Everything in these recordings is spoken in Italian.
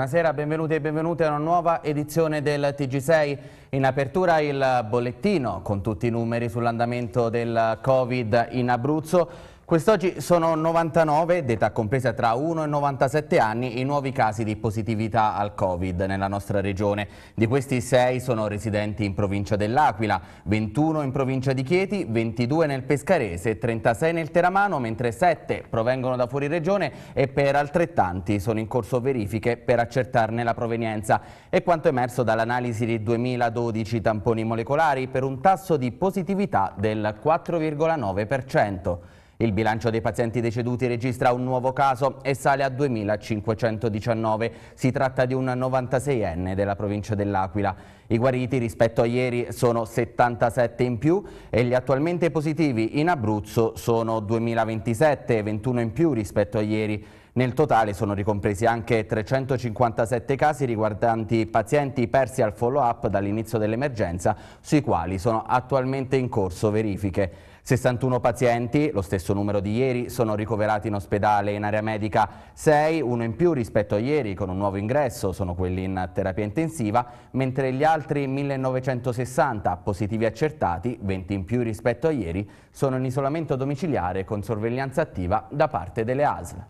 Buonasera, benvenuti e benvenute a una nuova edizione del TG6. In apertura il bollettino con tutti i numeri sull'andamento del Covid in Abruzzo. Quest'oggi sono 99, d'età compresa tra 1 e 97 anni, i nuovi casi di positività al Covid nella nostra regione. Di questi 6 sono residenti in provincia dell'Aquila, 21 in provincia di Chieti, 22 nel Pescarese, 36 nel Teramano, mentre 7 provengono da fuori regione e per altrettanti sono in corso verifiche per accertarne la provenienza. È quanto emerso dall'analisi di 2012 tamponi molecolari per un tasso di positività del 4,9%. Il bilancio dei pazienti deceduti registra un nuovo caso e sale a 2.519. Si tratta di un 96enne della provincia dell'Aquila. I guariti rispetto a ieri sono 77 in più e gli attualmente positivi in Abruzzo sono 2.027, 21 in più rispetto a ieri. Nel totale sono ricompresi anche 357 casi riguardanti pazienti persi al follow-up dall'inizio dell'emergenza, sui quali sono attualmente in corso verifiche. 61 pazienti, lo stesso numero di ieri, sono ricoverati in ospedale in area medica 6, uno in più rispetto a ieri con un nuovo ingresso, sono quelli in terapia intensiva, mentre gli altri 1960 positivi accertati, 20 in più rispetto a ieri, sono in isolamento domiciliare con sorveglianza attiva da parte delle ASL.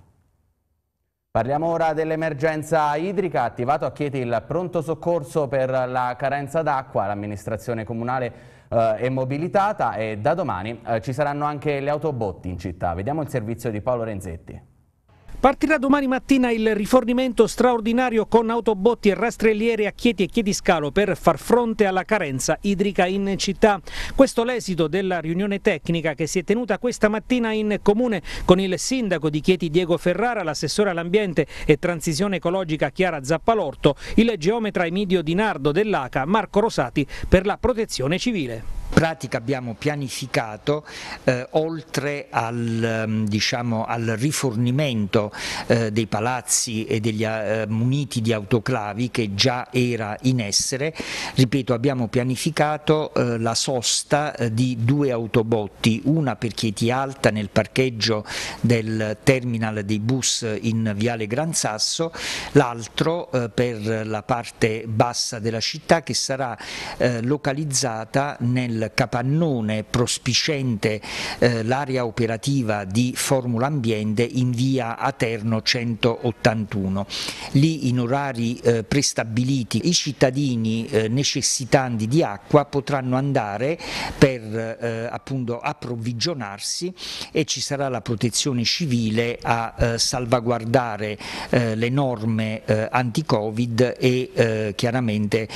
Parliamo ora dell'emergenza idrica, attivato a Chieti il pronto soccorso per la carenza d'acqua, l'amministrazione comunale eh, è mobilitata e da domani eh, ci saranno anche le autobotti in città. Vediamo il servizio di Paolo Renzetti. Partirà domani mattina il rifornimento straordinario con autobotti e rastrelliere a Chieti e Chiediscalo per far fronte alla carenza idrica in città. Questo l'esito della riunione tecnica che si è tenuta questa mattina in comune con il sindaco di Chieti Diego Ferrara, l'assessore all'ambiente e transizione ecologica Chiara Zappalorto, il geometra Emidio Dinardo dell'ACA Marco Rosati per la protezione civile pratica abbiamo pianificato eh, oltre al, ehm, diciamo, al rifornimento eh, dei palazzi e degli eh, muniti di autoclavi che già era in essere, ripeto abbiamo pianificato eh, la sosta eh, di due autobotti, una per Chieti Alta nel parcheggio del terminal dei bus in Viale Gran Sasso, l'altro eh, per la parte bassa della città che sarà localizzata nel capannone prospicente eh, l'area operativa di Formula Ambiente in via Aterno 181. Lì in orari eh, prestabiliti i cittadini eh, necessitanti di acqua potranno andare per eh, appunto approvvigionarsi e ci sarà la protezione civile a eh, salvaguardare eh, le norme anti-Covid e chiaramente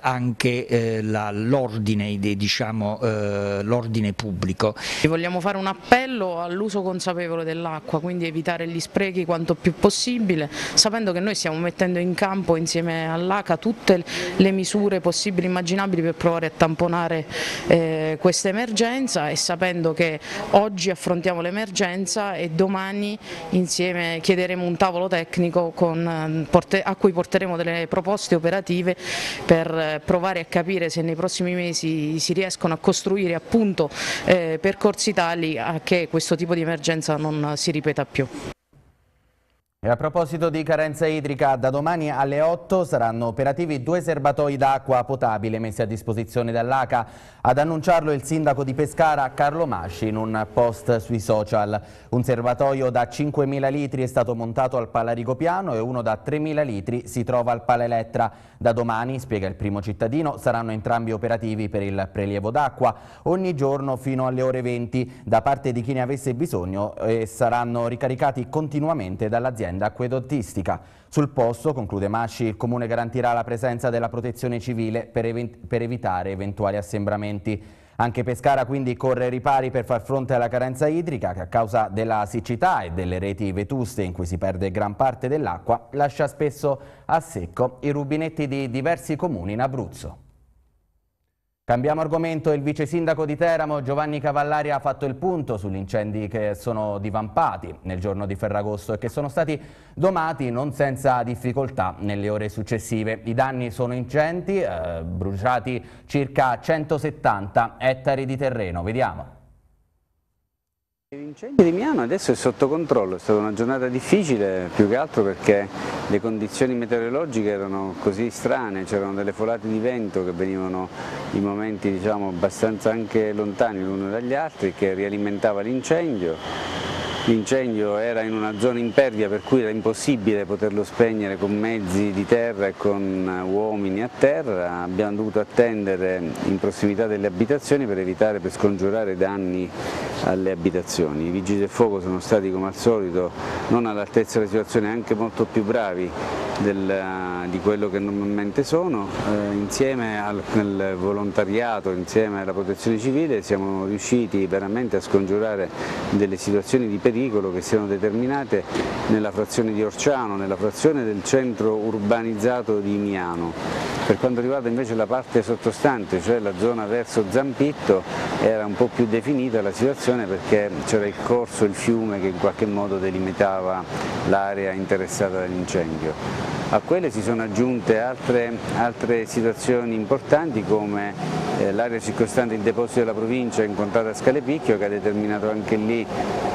anche l'ordine diciamo, eh, pubblico. Vogliamo fare un appello all'uso consapevole dell'acqua, quindi evitare gli sprechi quanto più possibile, sapendo che noi stiamo mettendo in campo insieme all'ACA tutte le misure possibili e immaginabili per provare a tamponare eh, questa emergenza e sapendo che oggi affrontiamo l'emergenza e domani insieme chiederemo un tavolo tecnico con, eh, a cui porteremo delle proposte operative per eh, provare a capire se nei prossimi mesi si riescono a costruire appunto eh, percorsi tali a che questo tipo di emergenza non si ripeta più. E a proposito di carenza idrica, da domani alle 8 saranno operativi due serbatoi d'acqua potabile messi a disposizione dall'ACA. Ad annunciarlo il sindaco di Pescara, Carlo Masci, in un post sui social. Un serbatoio da 5.000 litri è stato montato al Palarico Piano e uno da 3.000 litri si trova al Palelettra. Da domani, spiega il primo cittadino, saranno entrambi operativi per il prelievo d'acqua ogni giorno fino alle ore 20 da parte di chi ne avesse bisogno e saranno ricaricati continuamente dall'azienda azienda acquedottistica. Sul posto, conclude Masci, il Comune garantirà la presenza della protezione civile per, ev per evitare eventuali assembramenti. Anche Pescara quindi corre ripari per far fronte alla carenza idrica che a causa della siccità e delle reti vetuste in cui si perde gran parte dell'acqua lascia spesso a secco i rubinetti di diversi comuni in Abruzzo. Cambiamo argomento, il vice sindaco di Teramo Giovanni Cavallari ha fatto il punto sugli incendi che sono divampati nel giorno di Ferragosto e che sono stati domati non senza difficoltà nelle ore successive. I danni sono ingenti, eh, bruciati circa 170 ettari di terreno. Vediamo. L'incendio di Miano adesso è sotto controllo, è stata una giornata difficile più che altro perché le condizioni meteorologiche erano così strane, c'erano delle folate di vento che venivano in momenti diciamo, abbastanza anche lontani l'uno dagli altri che rialimentava l'incendio L'incendio era in una zona impervia per cui era impossibile poterlo spegnere con mezzi di terra e con uomini a terra, abbiamo dovuto attendere in prossimità delle abitazioni per evitare, per scongiurare danni alle abitazioni. I vigili del fuoco sono stati come al solito non all'altezza della situazione, anche molto più bravi del, di quello che normalmente sono, eh, insieme al, al, volontariato, insieme alla protezione civile siamo riusciti veramente a scongiurare delle situazioni di pericolo che siano determinate nella frazione di Orciano, nella frazione del centro urbanizzato di Miano. Per quanto riguarda invece la parte sottostante, cioè la zona verso Zampitto, era un po' più definita la situazione perché c'era il corso, il fiume che in qualche modo delimitava l'area interessata dall'incendio. A quelle si sono aggiunte altre, altre situazioni importanti come eh, l'area circostante il deposito della provincia incontrata a Scalepicchio che ha determinato anche lì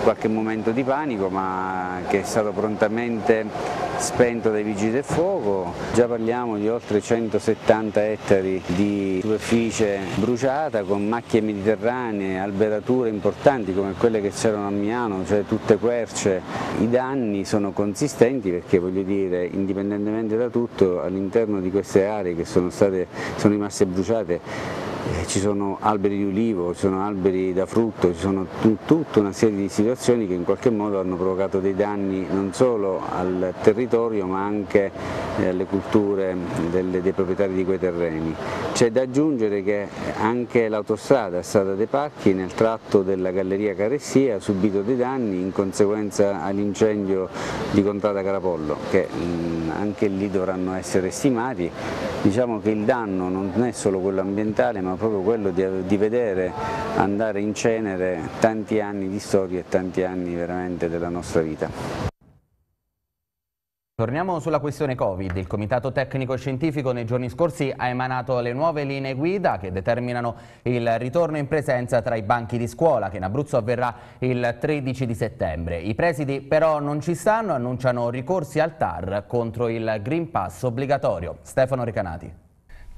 qualche momento di panico ma che è stato prontamente spento dai vigili del fuoco. Già parliamo di oltre 170 ettari di superficie bruciata con macchie mediterranee, alberature importanti come quelle che c'erano a Miano, cioè tutte querce. I danni sono consistenti perché voglio dire indipendentemente da tutto all'interno di queste aree che sono, state, sono rimaste bruciate ci sono alberi di ulivo, ci sono alberi da frutto, ci sono tutta una serie di situazioni che in qualche modo hanno provocato dei danni non solo al territorio ma anche eh, alle culture dei proprietari di quei terreni. C'è da aggiungere che anche l'autostrada Strada dei Pacchi nel tratto della Galleria Caressia ha subito dei danni in conseguenza all'incendio di Contrada Carapollo che anche lì dovranno essere stimati. Diciamo che il danno non è solo quello ambientale ma proprio quello di, di vedere andare in cenere tanti anni di storia e tanti anni veramente della nostra vita. Torniamo sulla questione Covid. Il Comitato Tecnico Scientifico nei giorni scorsi ha emanato le nuove linee guida che determinano il ritorno in presenza tra i banchi di scuola che in Abruzzo avverrà il 13 di settembre. I presidi però non ci stanno, annunciano ricorsi al TAR contro il Green Pass obbligatorio. Stefano Recanati.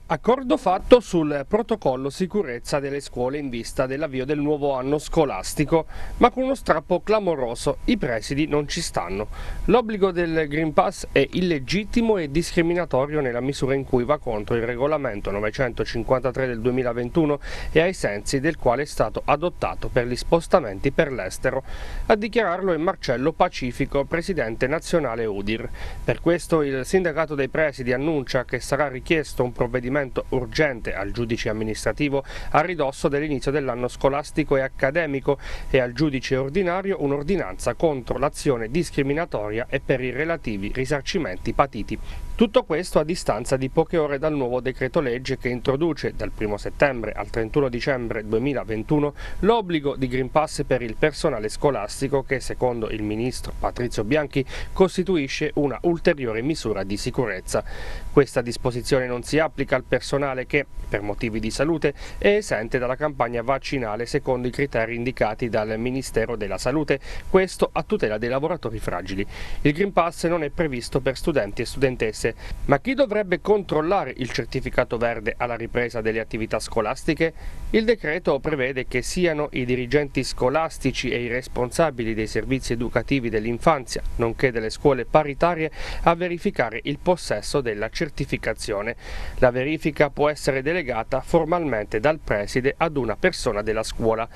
Accordo fatto sul protocollo sicurezza delle scuole in vista dell'avvio del nuovo anno scolastico, ma con uno strappo clamoroso, i presidi non ci stanno. L'obbligo del Green Pass è illegittimo e discriminatorio nella misura in cui va contro il regolamento 953 del 2021 e ai sensi del quale è stato adottato per gli spostamenti per l'estero. A dichiararlo è Marcello Pacifico, presidente nazionale UDIR. Per questo il sindacato dei presidi annuncia che sarà richiesto un provvedimento provvedimento urgente al giudice amministrativo a ridosso dell'inizio dell'anno scolastico e accademico e al giudice ordinario un'ordinanza contro l'azione discriminatoria e per i relativi risarcimenti patiti. Tutto questo a distanza di poche ore dal nuovo decreto legge che introduce dal 1 settembre al 31 dicembre 2021 l'obbligo di Green Pass per il personale scolastico che secondo il ministro Patrizio Bianchi costituisce una ulteriore misura di sicurezza. Questa disposizione non si applica al personale che, per motivi di salute, è esente dalla campagna vaccinale secondo i criteri indicati dal Ministero della Salute, questo a tutela dei lavoratori fragili. Il Green Pass non è previsto per studenti e studentesse. Ma chi dovrebbe controllare il certificato verde alla ripresa delle attività scolastiche? Il decreto prevede che siano i dirigenti scolastici e i responsabili dei servizi educativi dell'infanzia, nonché delle scuole paritarie, a verificare il possesso della certificazione. La verifica può essere delegata formalmente dal preside ad una persona della scuola.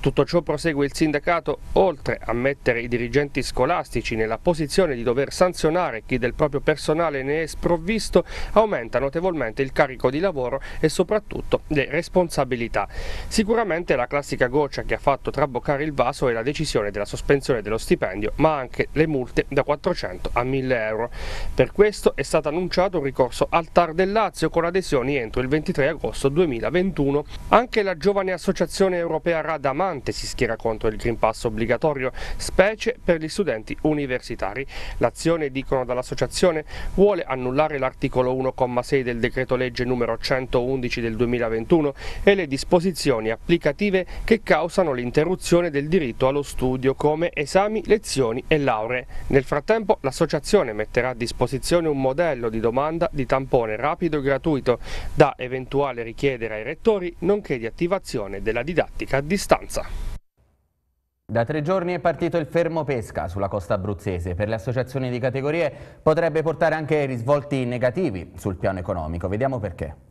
Tutto ciò prosegue il sindacato, oltre a mettere i dirigenti scolastici nella posizione di dover sanzionare chi del proprio personale ne è sprovvisto, aumenta notevolmente il carico di lavoro e soprattutto le responsabilità. Sicuramente la classica goccia che ha fatto traboccare il vaso è la decisione della sospensione dello stipendio, ma anche le multe da 400 a 1000 euro. Per questo è stato annunciato un ricorso al TAR del Lazio con adesione adesioni entro il 23 agosto 2021. Anche la giovane associazione europea Radamante si schiera contro il Green Pass obbligatorio, specie per gli studenti universitari. L'azione, dicono dall'associazione, vuole annullare l'articolo 1,6 del decreto legge numero 111 del 2021 e le disposizioni applicative che causano l'interruzione del diritto allo studio come esami, lezioni e lauree. Nel frattempo l'associazione metterà a disposizione un modello di domanda di tampone rapido e gratuito da eventuale richiedere ai rettori nonché di attivazione della didattica a distanza. Da tre giorni è partito il fermo pesca sulla costa abruzzese. Per le associazioni di categorie potrebbe portare anche risvolti negativi sul piano economico. Vediamo perché.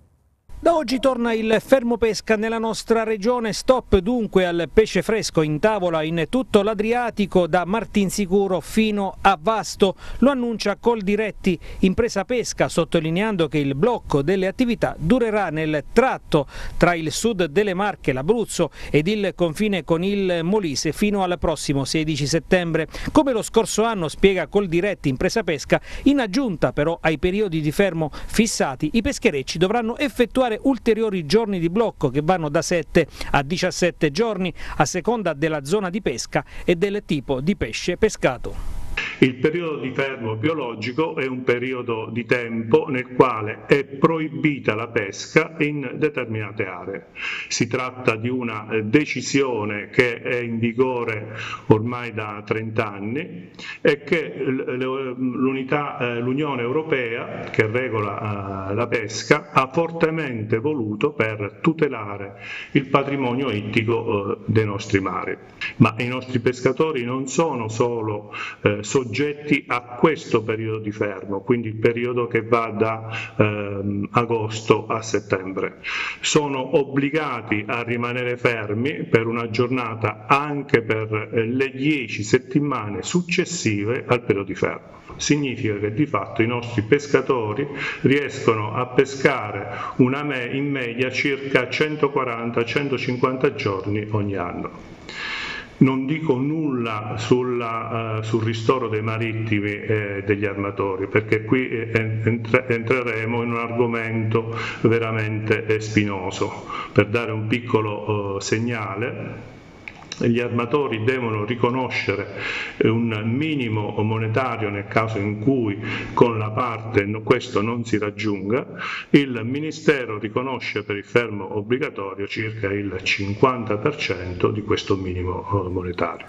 Da oggi torna il fermo pesca nella nostra regione, stop dunque al pesce fresco in tavola in tutto l'Adriatico da Martinsicuro fino a Vasto. Lo annuncia Coldiretti, impresa pesca, sottolineando che il blocco delle attività durerà nel tratto tra il sud delle Marche, l'Abruzzo ed il confine con il Molise fino al prossimo 16 settembre. Come lo scorso anno spiega Coldiretti, impresa pesca, in aggiunta però ai periodi di fermo fissati, i pescherecci dovranno effettuare effettuare ulteriori giorni di blocco che vanno da 7 a 17 giorni a seconda della zona di pesca e del tipo di pesce pescato. Il periodo di fermo biologico è un periodo di tempo nel quale è proibita la pesca in determinate aree. Si tratta di una eh, decisione che è in vigore ormai da 30 anni e che eh, l'Unione Europea che regola eh, la pesca ha fortemente voluto per tutelare il patrimonio ittico dei nostri mari. Ma i nostri pescatori non sono solo soggetti soggetti a questo periodo di fermo, quindi il periodo che va da ehm, agosto a settembre. Sono obbligati a rimanere fermi per una giornata anche per eh, le 10 settimane successive al periodo di fermo. Significa che di fatto i nostri pescatori riescono a pescare me in media circa 140-150 giorni ogni anno. Non dico nulla sulla, uh, sul ristoro dei marittimi e degli armatori, perché qui eh, entra entreremo in un argomento veramente spinoso. Per dare un piccolo segnale, gli armatori devono riconoscere eh, un minimo monetario nel caso in cui con la parte questo non si raggiunga, il Ministero riconosce per il fermo obbligatorio circa il 50% di questo minimo eh, monetario.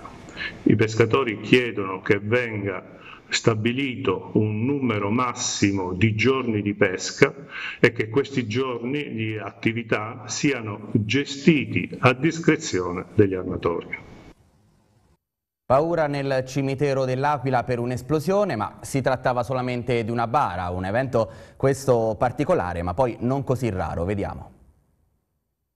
I pescatori chiedono che venga stabilito un numero massimo di giorni di pesca e che questi giorni di attività siano gestiti a discrezione degli armatori. Paura nel cimitero dell'Aquila per un'esplosione, ma si trattava solamente di una bara, un evento questo particolare, ma poi non così raro. Vediamo.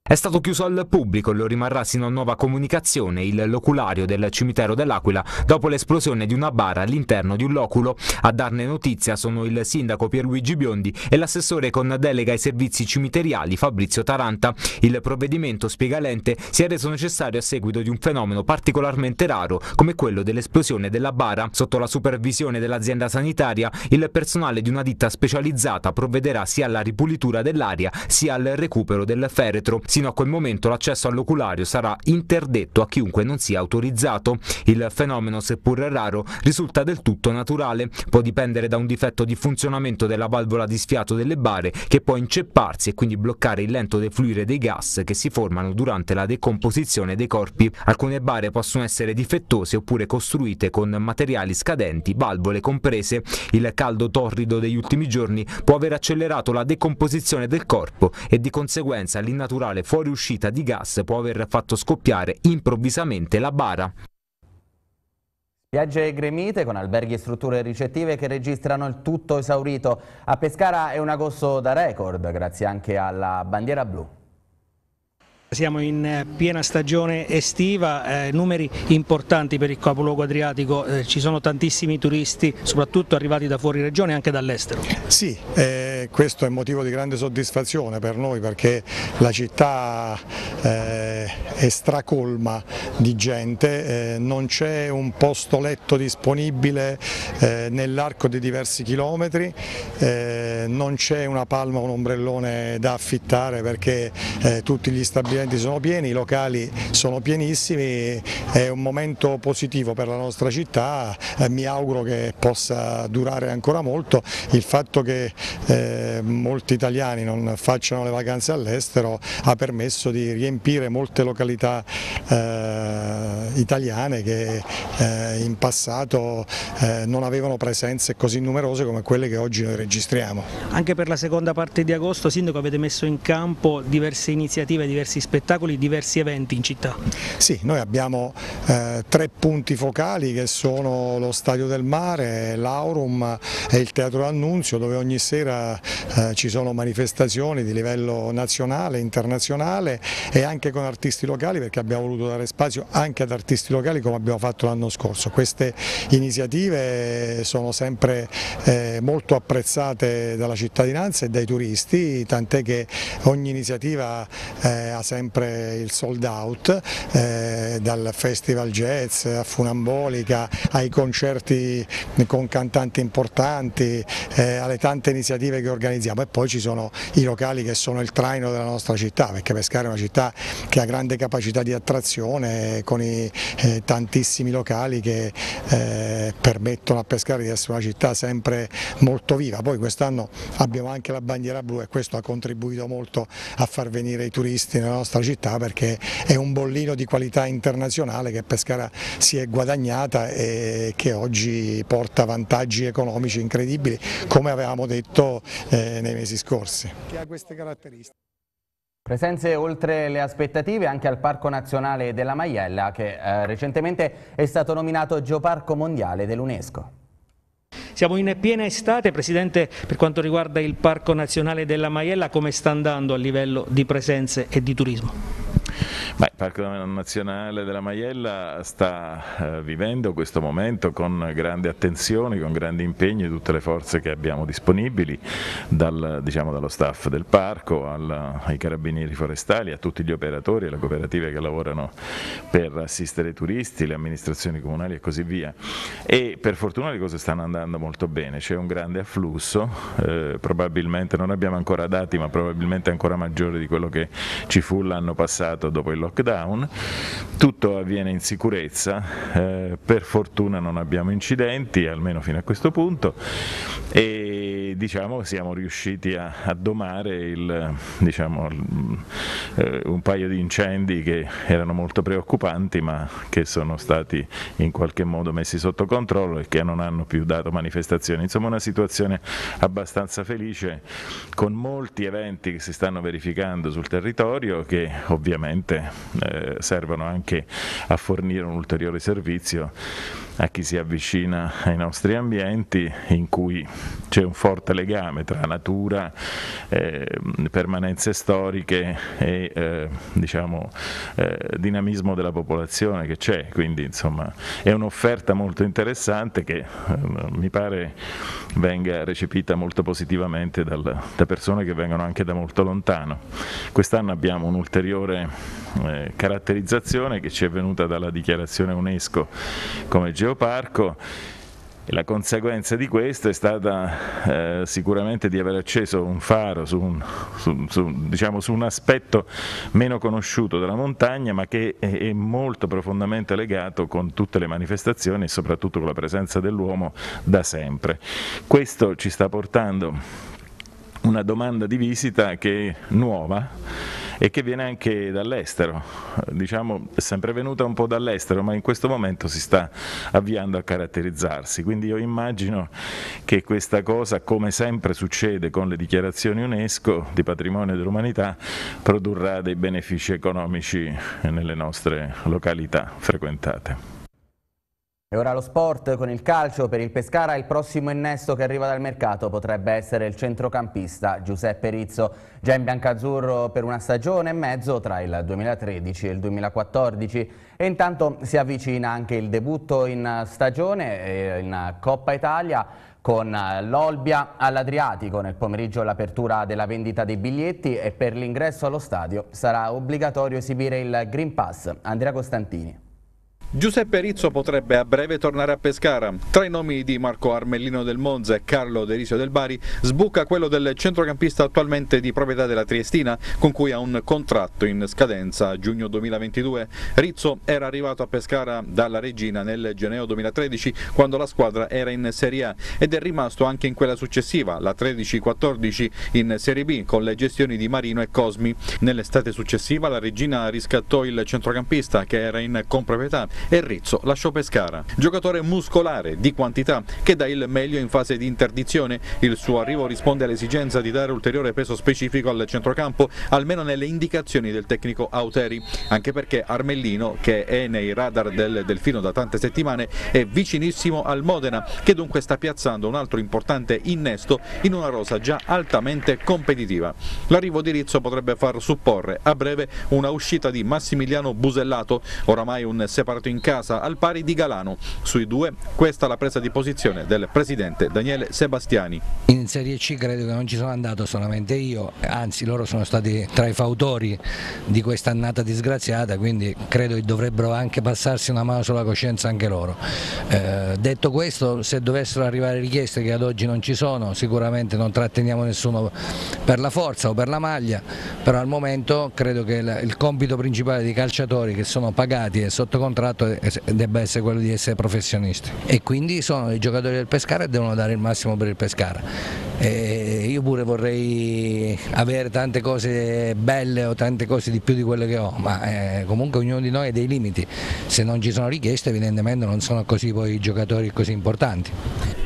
È stato chiuso al pubblico e lo rimarrà sino a nuova comunicazione il loculario del cimitero dell'Aquila dopo l'esplosione di una bara all'interno di un loculo. A darne notizia sono il sindaco Pierluigi Biondi e l'assessore con delega ai servizi cimiteriali Fabrizio Taranta. Il provvedimento, spiega l'ente, si è reso necessario a seguito di un fenomeno particolarmente raro come quello dell'esplosione della bara. Sotto la supervisione dell'azienda sanitaria, il personale di una ditta specializzata provvederà sia alla ripulitura dell'aria sia al recupero del feretro. Sino a quel momento l'accesso all'oculario sarà interdetto a chiunque non sia autorizzato. Il fenomeno, seppur raro, risulta del tutto naturale. Può dipendere da un difetto di funzionamento della valvola di sfiato delle bare che può incepparsi e quindi bloccare il lento defluire dei gas che si formano durante la decomposizione dei corpi. Alcune bare possono essere difettose oppure costruite con materiali scadenti, valvole comprese. Il caldo torrido degli ultimi giorni può aver accelerato la decomposizione del corpo e di conseguenza l'innaturale fuoriuscita di gas può aver fatto scoppiare improvvisamente la bara. Spiagge gremite con alberghi e strutture ricettive che registrano il tutto esaurito. A Pescara è un agosto da record, grazie anche alla bandiera blu. Siamo in eh, piena stagione estiva, eh, numeri importanti per il capoluogo adriatico, eh, ci sono tantissimi turisti, soprattutto arrivati da fuori regione e anche dall'estero. Sì, eh, questo è motivo di grande soddisfazione per noi perché la città eh, è stracolma di gente, eh, non c'è un posto letto disponibile eh, nell'arco di diversi chilometri, non c'è una palma o un ombrellone da affittare perché tutti gli stabilimenti sono pieni, i locali sono pienissimi, è un momento positivo per la nostra città, mi auguro che possa durare ancora molto, il fatto che molti italiani non facciano le vacanze all'estero ha permesso di riempire molte località eh, italiane che eh, in passato eh, non avevano presenze così numerose come quelle che oggi noi registriamo. Anche per la seconda parte di agosto, Sindaco, avete messo in campo diverse iniziative, diversi spettacoli, diversi eventi in città? Sì, noi abbiamo eh, tre punti focali che sono lo Stadio del Mare, l'Aurum e il Teatro D'Annunzio dove ogni sera eh, ci sono manifestazioni di livello nazionale, internazionale e anche con artisti locali perché abbiamo voluto dare spazio anche ad artisti locali come abbiamo fatto l'anno scorso. Queste iniziative sono sempre eh, molto apprezzate dalla cittadinanza e dai turisti, tant'è che ogni iniziativa eh, ha sempre il sold out, dal festival jazz a Funambolica ai concerti con cantanti importanti, alle tante iniziative che organizziamo e poi ci sono i locali che sono il traino della nostra città, perché Pescara è una città che ha grande capacità di attrazione con i eh, tantissimi locali che eh, permettono a Pescara di essere una città sempre molto viva. Poi quest'anno abbiamo anche la bandiera blu e questo ha contribuito molto a far venire i turisti nella nostra città perché è un bollino di qualità internazionale che Pescara si è guadagnata e che oggi porta vantaggi economici incredibili come avevamo detto eh, nei mesi scorsi. Che ha queste caratteristiche. Presenze oltre le aspettative anche al Parco Nazionale della Maiella che eh, recentemente è stato nominato Geoparco Mondiale dell'UNESCO. Siamo in piena estate, Presidente, per quanto riguarda il Parco Nazionale della Maiella, come sta andando a livello di presenze e di turismo? Beh, Parco Nazionale della Maiella sta eh, vivendo questo momento con grande attenzione, con grandi impegni tutte le forze che abbiamo disponibili, dal, diciamo, dallo staff del parco al, ai carabinieri forestali, a tutti gli operatori, alle cooperative che lavorano per assistere i turisti, le amministrazioni comunali e così via. E per fortuna le cose stanno andando molto bene, c'è un grande afflusso, eh, probabilmente non abbiamo ancora dati ma probabilmente ancora maggiore di quello che ci fu l'anno passato dopo il lockdown, tutto avviene in sicurezza, eh, per fortuna non abbiamo incidenti, almeno fino a questo punto, e diciamo siamo riusciti a, a domare il, diciamo, eh, un paio di incendi che erano molto preoccupanti ma che sono stati in qualche modo messi sotto controllo e che non hanno più dato manifestazioni. Insomma una situazione abbastanza felice con molti eventi che si stanno verificando sul territorio che ovviamente eh, servono anche a fornire un ulteriore servizio a chi si avvicina ai nostri ambienti in cui c'è un forte legame tra natura, eh, permanenze storiche e eh, diciamo, eh, dinamismo della popolazione che c'è, quindi insomma è un'offerta molto interessante che eh, mi pare venga recepita molto positivamente dal, da persone che vengono anche da molto lontano. Quest'anno abbiamo un'ulteriore eh, caratterizzazione che ci è venuta dalla dichiarazione UNESCO come geoparco la conseguenza di questo è stata eh, sicuramente di aver acceso un faro su un, su, su, diciamo, su un, aspetto meno conosciuto della montagna ma che è, è, molto profondamente legato con tutte le manifestazioni e soprattutto con la presenza dell'uomo da sempre. Questo ci sta portando una domanda di visita che è nuova e che viene anche dall'estero, diciamo è sempre venuta un po' dall'estero ma in questo momento si sta avviando a caratterizzarsi, quindi io immagino che questa cosa come sempre succede con le dichiarazioni UNESCO di patrimonio dell'umanità produrrà dei benefici economici nelle nostre località frequentate. E ora lo sport con il calcio. Per il Pescara il prossimo innesto che arriva dal mercato potrebbe essere il centrocampista Giuseppe Rizzo, già in biancazzurro per una stagione e mezzo tra il 2013 e il 2014. E intanto si avvicina anche il debutto in stagione in Coppa Italia con eh, l'Olbia all'Adriatico. Nel pomeriggio l'apertura della vendita dei biglietti e per l'ingresso allo stadio sarà obbligatorio esibire il Green Pass. Andrea Costantini. Giuseppe Rizzo potrebbe a breve tornare a Pescara. Tra i nomi di Marco Armellino del Monza e Carlo Derisio del Bari sbuca quello del centrocampista attualmente di proprietà della Triestina con cui ha un contratto in scadenza a giugno 2022. Rizzo era arrivato a Pescara dalla Regina nel gennaio 2013 quando la squadra era in Serie A ed è rimasto anche in quella successiva, la 13-14 in Serie B con le gestioni di Marino e Cosmi. Nell'estate successiva la Regina riscattò il centrocampista che era in comproprietà e Rizzo lasciò Pescara. Giocatore muscolare, di quantità, che dà il meglio in fase di interdizione. Il suo arrivo risponde all'esigenza di dare ulteriore peso specifico al centrocampo, almeno nelle indicazioni del tecnico Auteri, anche perché Armellino, che è nei radar del Delfino da tante settimane, è vicinissimo al Modena, che dunque sta piazzando un altro importante innesto in una rosa già altamente competitiva. L'arrivo di Rizzo potrebbe far supporre a breve una uscita di Massimiliano Busellato, oramai un separato in in casa al pari di Galano. Sui due questa la presa di posizione del presidente Daniele Sebastiani. In Serie C credo che non ci sono andato solamente io, anzi loro sono stati tra i fautori di questa annata disgraziata, quindi credo che dovrebbero anche passarsi una mano sulla coscienza anche loro. Eh, detto questo, se dovessero arrivare richieste che ad oggi non ci sono, sicuramente non tratteniamo nessuno per la forza o per la maglia, però al momento credo che il compito principale dei calciatori che sono pagati e sotto contratto debba essere quello di essere professionisti e quindi sono i giocatori del Pescara e devono dare il massimo per il Pescara. E io pure vorrei avere tante cose belle o tante cose di più di quelle che ho, ma eh, comunque ognuno di noi ha dei limiti, se non ci sono richieste evidentemente non sono così poi giocatori così importanti.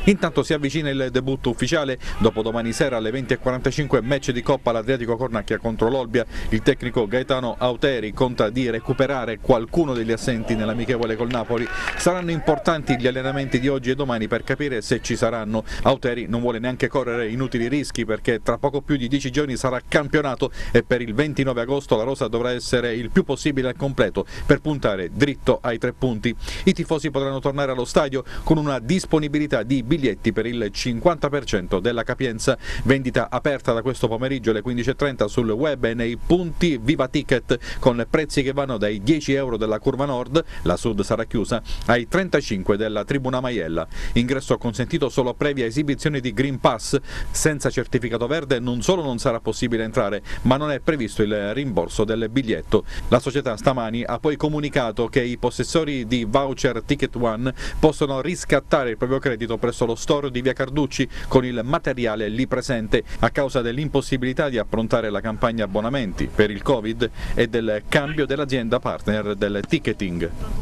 Intanto si avvicina il debutto ufficiale, dopo domani sera alle 20.45 match di Coppa l'Adriatico Cornacchia contro l'Olbia, il tecnico Gaetano Auteri conta di recuperare qualcuno degli assenti nell'amichevole col Napoli. Saranno importanti gli allenamenti di oggi e domani per capire se ci saranno. Auteri non vuole neanche correre inutili rischi perché tra poco più di 10 giorni sarà campionato e per il 29 agosto la rosa dovrà essere il più possibile al completo per puntare dritto ai tre punti. I tifosi potranno tornare allo stadio con una disponibilità di biglietti per il 50% della capienza, vendita aperta da questo pomeriggio alle 15.30 sul web e nei punti Viva Ticket con prezzi che vanno dai 10 euro della curva nord, la sud sarà chiusa, ai 35 della tribuna Maiella. Ingresso consentito solo previa esibizione di Green Pass, senza certificato verde non solo non sarà possibile entrare, ma non è previsto il rimborso del biglietto. La società stamani ha poi comunicato che i possessori di voucher Ticket One possono riscattare il proprio credito presso lo store di via Carducci con il materiale lì presente a causa dell'impossibilità di approntare la campagna abbonamenti per il Covid e del cambio dell'azienda partner del ticketing.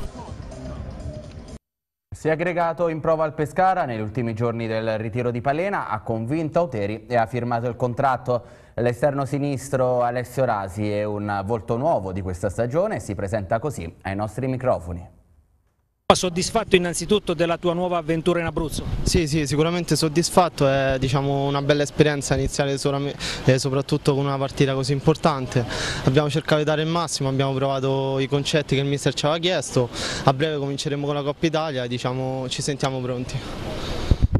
Si è aggregato in prova al Pescara negli ultimi giorni del ritiro di Palena, ha convinto Auteri e ha firmato il contratto. L'esterno sinistro Alessio Rasi è un volto nuovo di questa stagione e si presenta così ai nostri microfoni. Soddisfatto innanzitutto della tua nuova avventura in Abruzzo? Sì, sì, sicuramente soddisfatto, è diciamo, una bella esperienza iniziare eh, soprattutto con una partita così importante. Abbiamo cercato di dare il massimo, abbiamo provato i concetti che il mister ci aveva chiesto, a breve cominceremo con la Coppa Italia e diciamo, ci sentiamo pronti.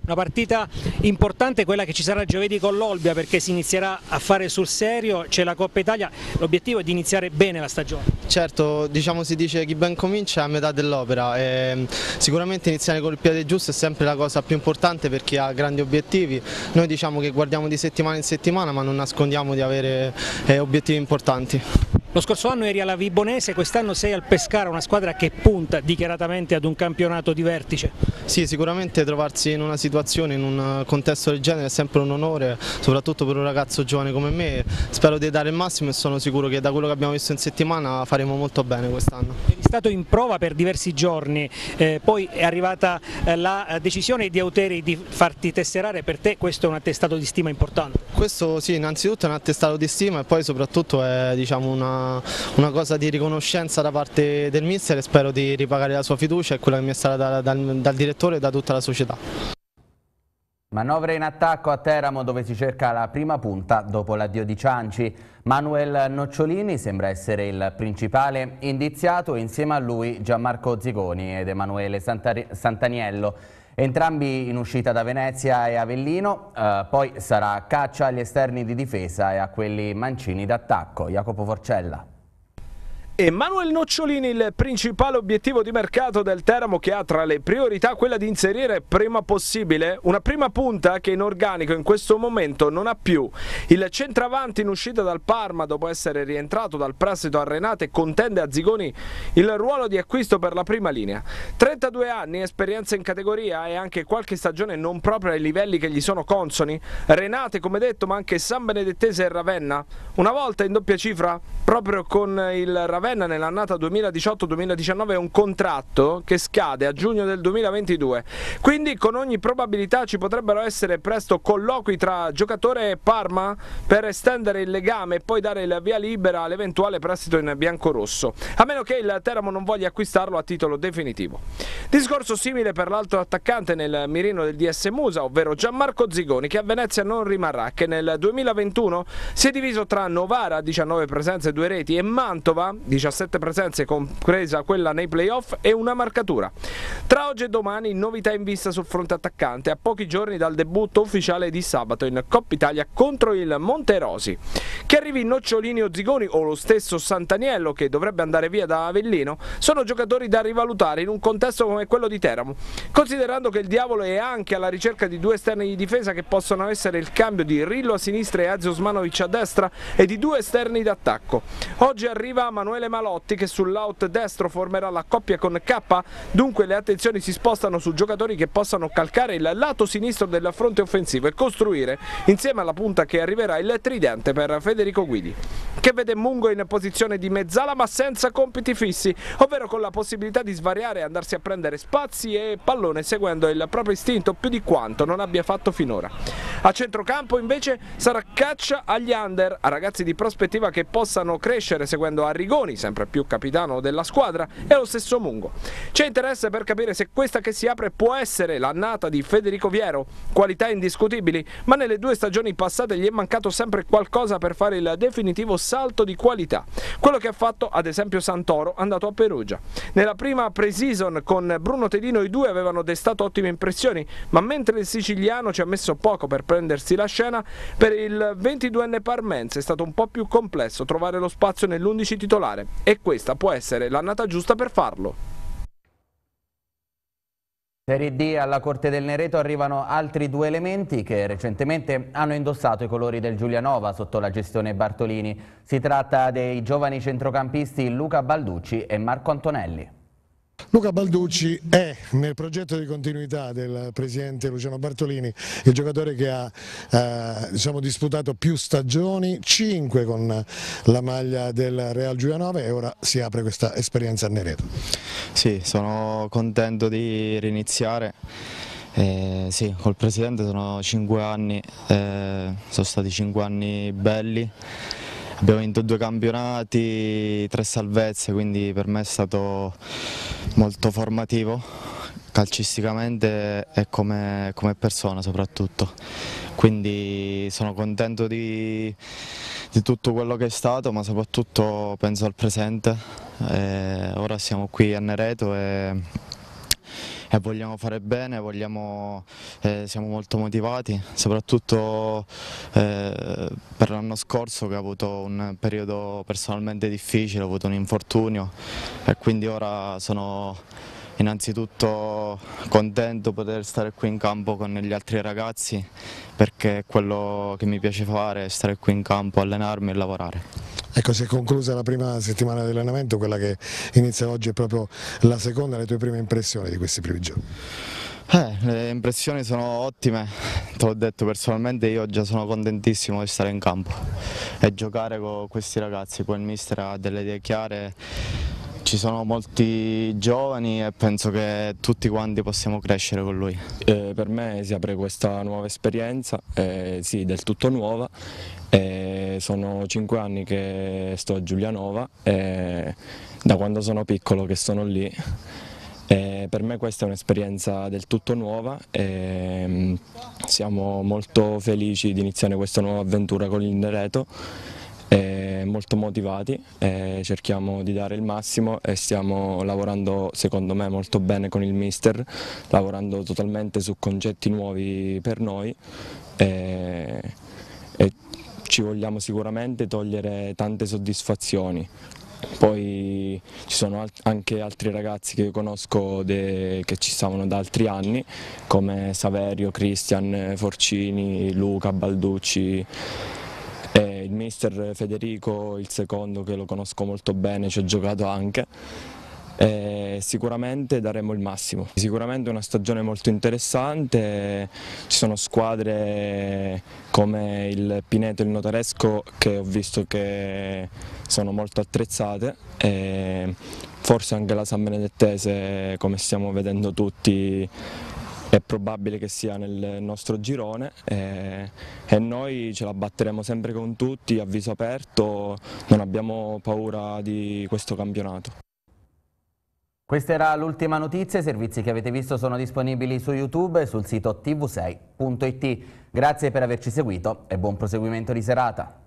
Una partita importante quella che ci sarà giovedì con l'Olbia perché si inizierà a fare sul serio, c'è la Coppa Italia, l'obiettivo è di iniziare bene la stagione. Certo, diciamo si dice chi ben comincia è a metà dell'opera, sicuramente iniziare col piede giusto è sempre la cosa più importante per chi ha grandi obiettivi, noi diciamo che guardiamo di settimana in settimana ma non nascondiamo di avere eh, obiettivi importanti. Lo scorso anno eri alla Vibonese, quest'anno sei al Pescara, una squadra che punta dichiaratamente ad un campionato di vertice. Sì, sicuramente trovarsi in una situazione, in un contesto del genere è sempre un onore, soprattutto per un ragazzo giovane come me. Spero di dare il massimo e sono sicuro che da quello che abbiamo visto in settimana faremo molto bene quest'anno. Eri stato in prova per diversi giorni, eh, poi è arrivata eh, la decisione di Auteri di farti tesserare, per te questo è un attestato di stima importante? Questo sì, innanzitutto è un attestato di stima e poi soprattutto è diciamo, una una, cosa di riconoscenza da parte del mister e spero di ripagare la sua fiducia e quella che mi è stata data dal, dal direttore e da tutta la società. Manovre in attacco a Teramo dove si cerca la prima punta dopo l'addio di Cianci. Manuel Nocciolini sembra essere il principale indiziato insieme a lui Gianmarco Zigoni ed Emanuele Santaniello. Entrambi in uscita da Venezia e Avellino, eh, poi sarà caccia agli esterni di difesa e a quelli mancini d'attacco. Jacopo Forcella. Emanuele Nocciolini, il principale obiettivo di mercato del Teramo che ha tra le priorità quella di inserire prima possibile una prima punta che in organico in questo momento non ha più. Il centravanti in uscita dal Parma dopo essere rientrato dal prestito a Renate contende a Zigoni il ruolo di acquisto per la prima linea. 32 anni, esperienza in categoria e anche qualche stagione non proprio ai livelli che gli sono consoni. Renate come detto ma anche San Benedettese e Ravenna. Una volta in doppia cifra proprio con il Ravenna Ravenna nell'annata 2018-2019 è un contratto che scade a giugno del 2022, quindi con ogni probabilità ci potrebbero essere presto colloqui tra giocatore e Parma per estendere il legame e poi dare il via libera all'eventuale prestito in bianco-rosso, a meno che il Teramo non voglia acquistarlo a titolo definitivo. Discorso simile per l'altro attaccante nel mirino del DS Musa, ovvero Gianmarco Zigoni, che a Venezia non rimarrà, che nel 2021 si è diviso tra Novara, 19 presenze e 2 reti, e Mantova, 17 presenze compresa quella nei playoff e una marcatura. Tra oggi e domani novità in vista sul fronte attaccante a pochi giorni dal debutto ufficiale di sabato in Coppa Italia contro il Monterosi. Che arrivi Nocciolini o Zigoni o lo stesso Santaniello che dovrebbe andare via da Avellino sono giocatori da rivalutare in un contesto come quello di Teramo, considerando che il Diavolo è anche alla ricerca di due esterni di difesa che possono essere il cambio di Rillo a sinistra e Azio Osmanovic a destra e di due esterni d'attacco. Oggi arriva Manuele Emanuele Malotti che sull'out destro formerà la coppia con K, dunque le attenzioni si spostano su giocatori che possano calcare il lato sinistro del fronte offensivo e costruire insieme alla punta che arriverà il tridente per Federico Guidi che vede Mungo in posizione di mezzala ma senza compiti fissi, ovvero con la possibilità di svariare e andarsi a prendere spazi e pallone seguendo il proprio istinto più di quanto non abbia fatto finora. A centrocampo invece sarà caccia agli under, a ragazzi di prospettiva che possano crescere seguendo Arrigoni, sempre più capitano della squadra, e lo stesso Mungo. C'è interesse per capire se questa che si apre può essere l'annata di Federico Viero, qualità indiscutibili, ma nelle due stagioni passate gli è mancato sempre qualcosa per fare il definitivo salto di qualità. Quello che ha fatto ad esempio Santoro andato a Perugia. Nella prima pre-season con Bruno Tedino i due avevano destato ottime impressioni, ma mentre il siciliano ci ha messo poco per prendersi la scena, per il 22enne Parmense è stato un po' più complesso trovare lo spazio nell'11 titolare e questa può essere l'annata giusta per farlo. Serie D alla Corte del Nereto arrivano altri due elementi che recentemente hanno indossato i colori del Giulianova sotto la gestione Bartolini. Si tratta dei giovani centrocampisti Luca Balducci e Marco Antonelli. Luca Balducci è nel progetto di continuità del presidente Luciano Bartolini il giocatore che ha eh, diciamo, disputato più stagioni, 5 con la maglia del Real Giulianova e ora si apre questa esperienza a Nereto. Sì, sono contento di riniziare. Eh, sì, col presidente sono 5 anni, eh, sono stati 5 anni belli abbiamo vinto due campionati, tre salvezze, quindi per me è stato molto formativo calcisticamente e come, come persona soprattutto. Quindi sono contento di, di, tutto quello che è stato, ma soprattutto penso al presente. E ora siamo qui a Nereto e e vogliamo fare bene, vogliamo, eh, siamo molto motivati, soprattutto eh, per l'anno scorso che ho avuto un periodo personalmente difficile, ho avuto un infortunio e quindi ora sono innanzitutto contento di poter stare qui in campo con gli altri ragazzi perché quello che mi piace fare è stare qui in campo, allenarmi e lavorare. Ecco, si è conclusa la prima settimana di allenamento, quella che inizia oggi è proprio la seconda, le tue prime impressioni di questi primi giorni? Eh, le impressioni sono ottime, te l'ho detto personalmente io già sono contentissimo di stare in campo e giocare con questi ragazzi, poi il mister ha delle idee chiare, ci sono molti giovani e penso che tutti quanti possiamo crescere con lui. Eh, per me si apre questa nuova esperienza, eh, sì del tutto nuova. E sono cinque anni che sto a Giulianova e da quando sono piccolo che sono lì. E per me questa è un'esperienza del tutto nuova e mm, siamo molto felici di iniziare questa nuova avventura con il Nereto eh, molto motivati, eh, cerchiamo di dare il massimo e stiamo lavorando secondo me molto bene con il mister, lavorando totalmente su concetti nuovi per noi e, e ci vogliamo sicuramente togliere tante soddisfazioni. Poi ci sono anche altri ragazzi che io conosco che ci stavano da altri anni come Saverio, Cristian, Forcini, Luca, Balducci, e il mister Federico, il secondo che lo conosco molto bene, ci ho giocato anche. E sicuramente daremo il massimo. Sicuramente è una stagione molto interessante, ci sono squadre come il Pineto e il Notaresco che ho visto che sono molto attrezzate. E forse anche la San Benedettese come stiamo vedendo tutti è probabile che sia nel nostro girone e, e, noi ce la batteremo sempre con tutti a viso aperto, non abbiamo paura di questo campionato. Questa era l'ultima notizia, i servizi che avete visto sono disponibili su YouTube e sul sito tv6.it. Grazie per averci seguito e buon proseguimento di serata.